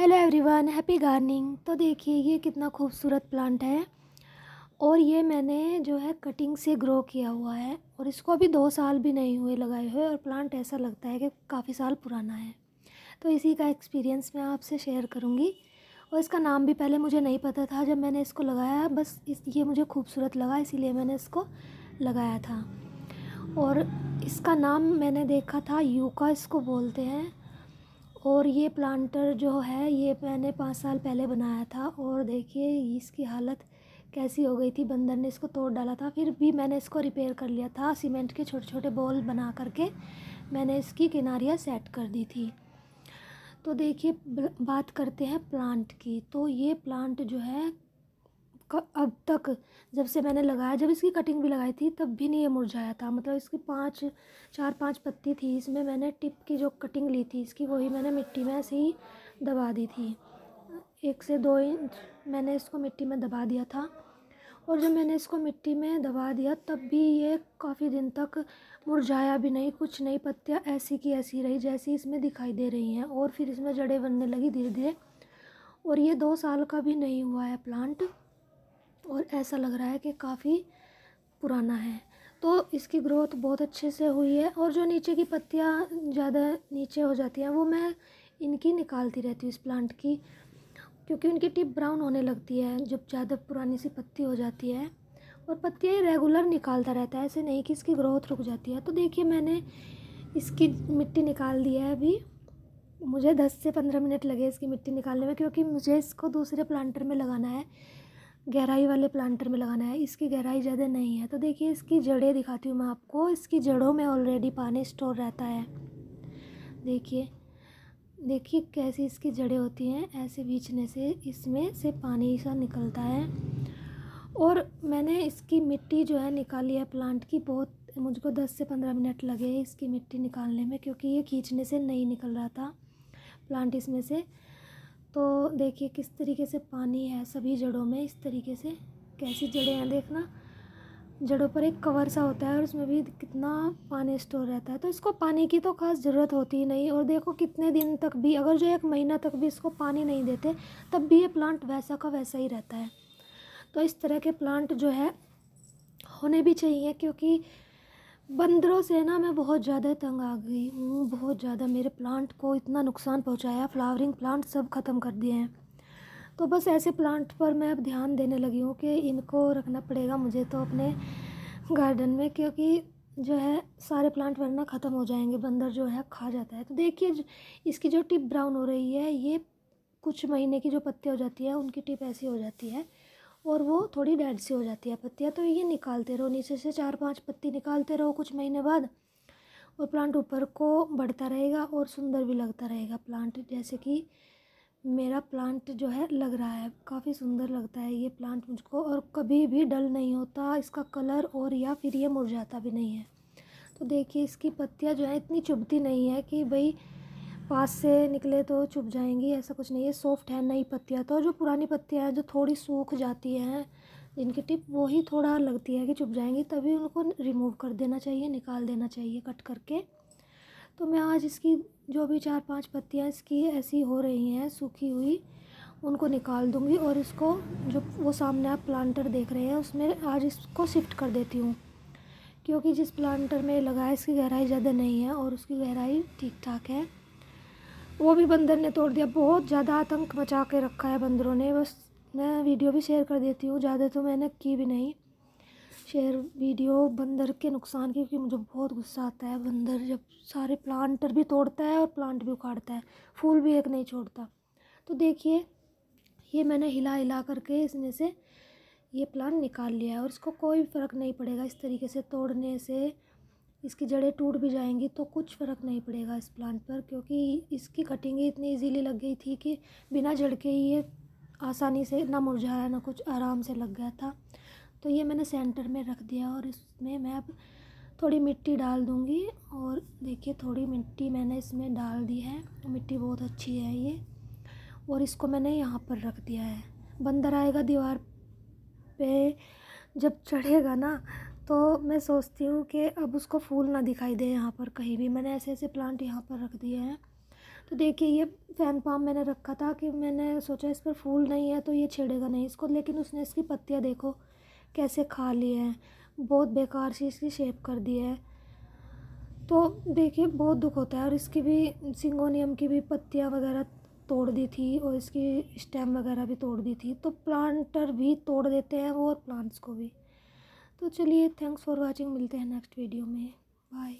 Hello everyone happy gardening तो देखिए, ये कितना खूबसूरत प्लांट है और ये मैंने जो है कटिंग से ग्रो किया हुआ है और इसको अभी दो साल भी नहीं हुए लगाए हुए और प्लांट ऐसा लगता है कि काफ़ी साल पुराना है। तो इसी का एक्सपीरियंस मैं आपसे शेयर करूँगी और इसका नाम भी पहले मुझे नहीं पता था जब मैंने इसको लगाया, बस इस, ये मुझे खूबसूरत लगा, इसीलिए मैंने इसको लगाया था। और इसका नाम मैंने देखा था यूका, इसको बोलते हैं। और ये प्लांटर जो है, ये मैंने पाँच साल पहले बनाया था और देखिए इसकी हालत कैसी हो गई थी। बंदर ने इसको तोड़ डाला था, फिर भी मैंने इसको रिपेयर कर लिया था। सीमेंट के छोटे छोटे बॉल बना करके मैंने इसकी किनारियाँ सेट कर दी थी। तो देखिए बात करते हैं प्लांट की। तो ये प्लांट जो है अब तक जब से मैंने लगाया, जब इसकी कटिंग भी लगाई थी, तब भी नहीं ये मुरझाया था। मतलब इसकी पाँच, चार, पाँच पत्ती थी, इसमें मैंने टिप की जो कटिंग ली थी, इसकी वही मैंने मिट्टी में ऐसे ही दबा दी थी। एक से दो इंच मैंने इसको मिट्टी में दबा दिया था। और जब मैंने इसको मिट्टी में दबा दिया, तब भी ये काफ़ी दिन तक मुरझाया भी नहीं, कुछ नई पत्तियाँ ऐसी की ऐसी रही जैसी इसमें दिखाई दे रही हैं, और फिर इसमें जड़ें बनने लगी धीरे धीरे और ये दो साल का भी नहीं हुआ है प्लांट और ऐसा लग रहा है कि काफ़ी पुराना है। तो इसकी ग्रोथ बहुत अच्छे से हुई है और जो नीचे की पत्तियाँ ज़्यादा नीचे हो जाती हैं, वो मैं इनकी निकालती रहती हूँ इस प्लांट की, क्योंकि उनकी टिप ब्राउन होने लगती है जब ज़्यादा पुरानी सी पत्ती हो जाती है और पत्तियाँ रेगुलर निकालता रहता है, ऐसे नहीं कि इसकी ग्रोथ रुक जाती है। तो देखिए, मैंने इसकी मिट्टी निकाल दी है अभी। मुझे दस से पंद्रह मिनट लगे इसकी मिट्टी निकालने में, क्योंकि मुझे इसको दूसरे प्लांटर में लगाना है। गहराई वाले प्लांटर में लगाना है, इसकी गहराई ज़्यादा नहीं है। तो देखिए, इसकी जड़ें दिखाती हूँ मैं आपको। इसकी जड़ों में ऑलरेडी पानी स्टोर रहता है। देखिए देखिए कैसी इसकी जड़ें होती हैं, ऐसे बीचने से इसमें से पानी सा निकलता है। और मैंने इसकी मिट्टी जो है निकाली है प्लांट की, बहुत मुझको दस से पंद्रह मिनट लगे इसकी मिट्टी निकालने में, क्योंकि ये खींचने से नहीं निकल रहा था प्लांट इसमें से। तो देखिए किस तरीके से पानी है सभी जड़ों में, इस तरीके से कैसी जड़ें हैं देखना। जड़ों पर एक कवर सा होता है और उसमें भी कितना पानी स्टोर रहता है। तो इसको पानी की तो खास ज़रूरत होती ही नहीं और देखो कितने दिन तक भी, अगर जो एक महीना तक भी इसको पानी नहीं देते, तब भी ये प्लांट वैसा का वैसा ही रहता है। तो इस तरह के प्लांट जो है, होने भी चाहिए क्योंकि बंदरों से ना मैं बहुत ज़्यादा तंग आ गई हूँ, बहुत ज़्यादा मेरे प्लांट को इतना नुकसान पहुँचाया फ्लावरिंग प्लांट सब ख़त्म कर दिए हैं। तो बस ऐसे प्लांट पर मैं अब ध्यान देने लगी हूँ कि इनको रखना पड़ेगा मुझे तो अपने गार्डन में, क्योंकि जो है सारे प्लांट वरना ख़त्म हो जाएँगे, बंदर जो है खा जाता है। तो देखिए इसकी जो टिप ब्राउन हो रही है, ये कुछ महीने की जो पत्तियाँ हो जाती है, उनकी टिप ऐसी हो जाती है और वो थोड़ी डेड सी हो जाती है पत्तियाँ तो ये निकालते रहो, नीचे से चार पाँच पत्ती निकालते रहो कुछ महीने बाद और प्लांट ऊपर को बढ़ता रहेगा और सुंदर भी लगता रहेगा प्लांट जैसे कि मेरा प्लांट जो है लग रहा है, काफ़ी सुंदर लगता है ये प्लांट मुझको और कभी भी डल नहीं होता, इसका कलर और या फिर ये मुरझाता भी नहीं है। तो देखिए इसकी पत्तियाँ जो है इतनी चुभती नहीं है कि भाई पास से निकले तो चुप जाएँगी, ऐसा कुछ नहीं है। सॉफ्ट है, नई पत्तियाँ तो जो पुरानी पत्तियाँ हैं, जो थोड़ी सूख जाती हैं, जिनकी टिप वो ही थोड़ा लगती है कि चुप जाएँगी, तभी उनको रिमूव कर देना चाहिए, निकाल देना चाहिए कट करके। तो मैं आज इसकी, जो भी चार पाँच पत्तियाँ इसकी ऐसी हो रही हैं, सूखी हुई, उनको निकाल दूँगी और इसको जो वो सामने आप प्लांटर देख रहे हैं, उसमें आज इसको शिफ्ट कर देती हूँ। क्योंकि जिस प्लांटर में लगाया, इसकी गहराई ज़्यादा नहीं है और उसकी गहराई ठीक ठाक है। वो भी बंदर ने तोड़ दिया। बहुत ज़्यादा आतंक मचा के रखा है बंदरों ने। बस मैं वीडियो भी शेयर कर देती हूँ। ज़्यादा तो मैंने की भी नहीं। शेयर वीडियो बंदर के नुकसान की, क्योंकि मुझे बहुत गुस्सा आता है। बंदर जब सारे प्लांटर भी तोड़ता है और प्लांट भी उखाड़ता है। फूल भी एक नहीं छोड़ता। तो देखिए, ये मैंने हिला हिला करके इसमें से ये प्लांट निकाल लिया है और इसको कोई फ़र्क नहीं पड़ेगा इस तरीके से तोड़ने से। इसकी जड़ें टूट भी जाएँगी तो कुछ फ़र्क नहीं पड़ेगा इस प्लांट पर, क्योंकि इसकी कटिंग इतनी इजीली लग गई थी कि बिना जड़ के ही ये आसानी से ना मुरझाया, ना कुछ आराम से लग गया था। तो ये मैंने सेंटर में रख दिया और इसमें मैं अब थोड़ी मिट्टी डाल दूँगी और देखिए थोड़ी मिट्टी मैंने इसमें डाल दी है, मिट्टी बहुत अच्छी है ये और इसको मैंने यहाँ पर रख दिया है। बंदर आएगा दीवार पे, जब चढ़ेगा ना तो मैं सोचती हूँ कि अब उसको फूल ना दिखाई दे यहाँ पर कहीं भी। मैंने ऐसे ऐसे प्लांट यहाँ पर रख दिए हैं। तो देखिए, ये फ़ैन पाम मैंने रखा था कि मैंने सोचा इस पर फूल नहीं है तो ये छेड़ेगा नहीं इसको, लेकिन उसने इसकी पत्तियाँ देखो कैसे खा ली हैं। बहुत बेकार सी इसकी शेप कर दी है। तो देखिए, बहुत दुख होता है और इसकी भी, सिंगोनियम की भी पत्तियाँ वगैरह तोड़ दी थी और इसकी स्टेम वगैरह भी तोड़ दी थी। तो प्लांटर भी तोड़ देते हैं वो और प्लांट्स को भी। तो चलिए थैंक्स फॉर वाचिंग मिलते हैं नेक्स्ट वीडियो में। बाय